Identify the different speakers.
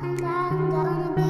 Speaker 1: And I'm gonna be